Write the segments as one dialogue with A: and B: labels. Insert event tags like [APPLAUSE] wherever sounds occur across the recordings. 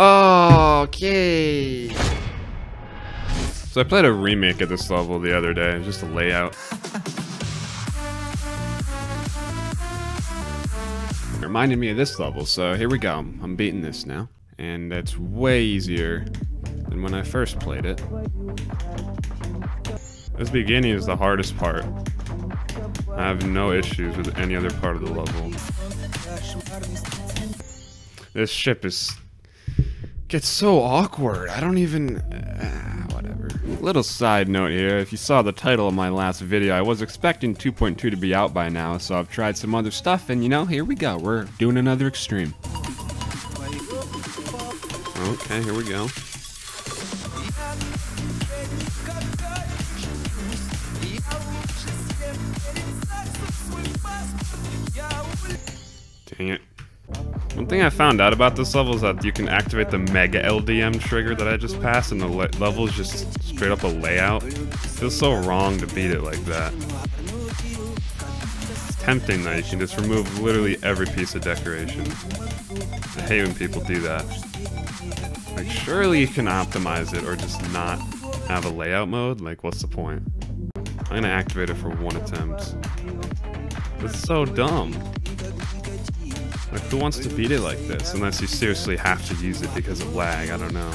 A: Okay. So I played a remake of this level the other day. Just a layout. It reminded me of this level, so here we go. I'm beating this now. And it's way easier than when I first played it. This beginning is the hardest part. I have no issues with any other part of the level. This ship is gets so awkward. I don't even uh, whatever. Little side note here, if you saw the title of my last video, I was expecting 2.2 to be out by now, so I've tried some other stuff and you know, here we go. We're doing another extreme. Okay, here we go. Dang it. One thing I found out about this level is that you can activate the Mega LDM trigger that I just passed, and the le level is just straight up a layout. Feels so wrong to beat it like that. It's tempting that you can just remove literally every piece of decoration. I hate when people do that. Like, surely you can optimize it or just not have a layout mode? Like, what's the point? I'm gonna activate it for one attempt. It's so dumb. Like, who wants to beat it like this? Unless you seriously have to use it because of lag, I don't know.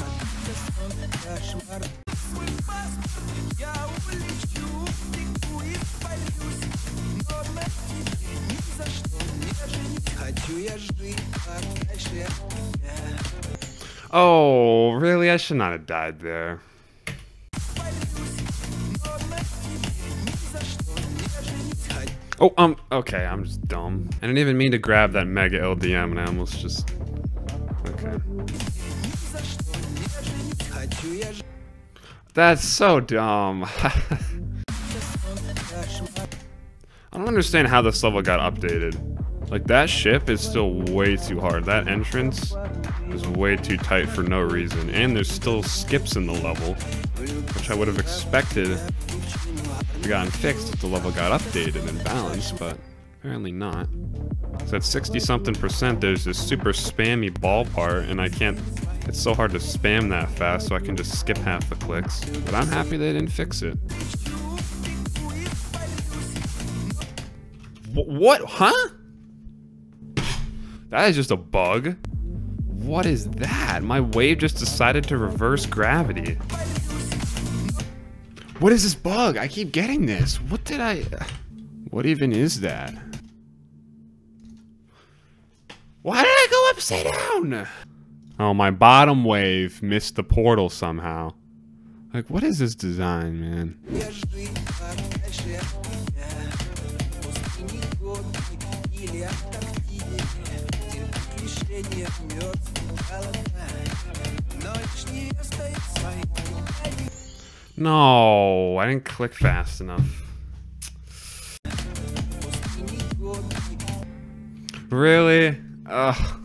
A: Oh, really? I should not have died there. Oh, um, okay, I'm just dumb. I didn't even mean to grab that Mega LDM and I almost just... Okay. That's so dumb. [LAUGHS] I don't understand how this level got updated. Like, that ship is still way too hard. That entrance is way too tight for no reason. And there's still skips in the level, which I would have expected gotten fixed if the level got updated and balanced, but apparently not. So at 60 something percent, there's this super spammy ball part, and I can't. It's so hard to spam that fast, so I can just skip half the clicks. But I'm happy they didn't fix it. what? Huh? That is just a bug. What is that? My wave just decided to reverse gravity. What is this bug? I keep getting this. What did I... What even is that? Why did I go upside down? Oh, my bottom wave missed the portal somehow. Like, what is this design, man? No, I didn't click fast enough. Really? Ugh.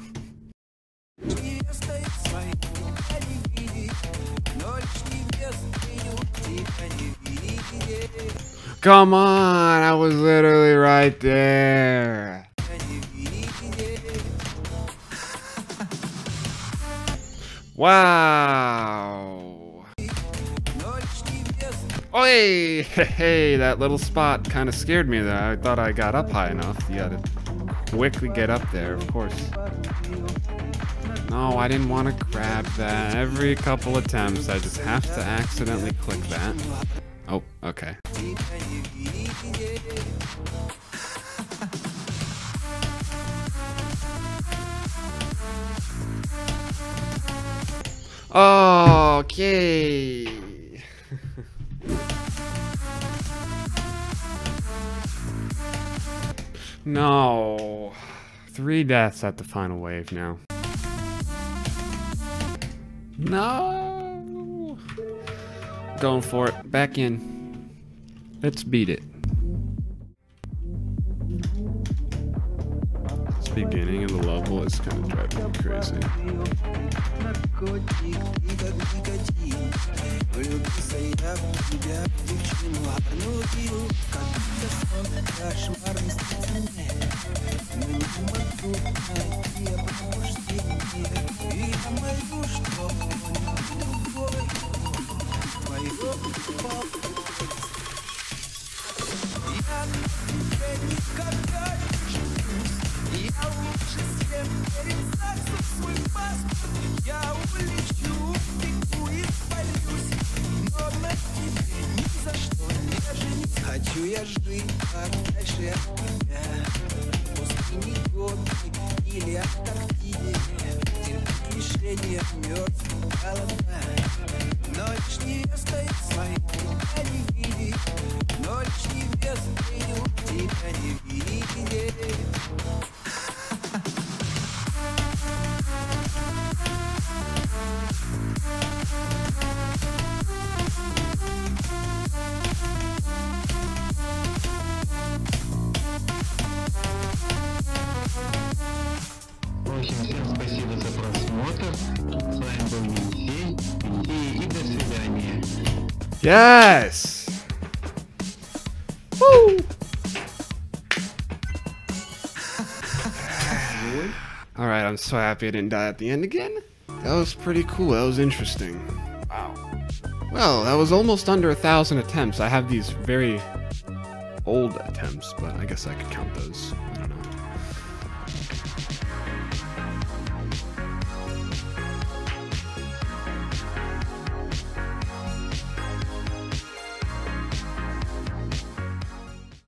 A: Come on, I was literally right there. Wow. Oh, hey, hey, that little spot kind of scared me there. I thought I got up high enough. You gotta quickly get up there, of course. No, I didn't want to grab that. Every couple attempts, I just have to accidentally click that. Oh, okay. Okay. No. Three deaths at the final wave now. No. Going for it. Back in. Let's beat it. beginning of the level is kind of driving me crazy.
B: Хочу я жить подальше от тебя Пустыми годами или Антарктиде Терпеть лишение мертвого голода Ночь невестой своей я а не видеть.
A: Yes! Woo! Alright, I'm so happy I didn't die at the end again. That was pretty cool. That was interesting. Wow. Well, that was almost under a thousand attempts. I have these very old attempts, but I guess I could count those.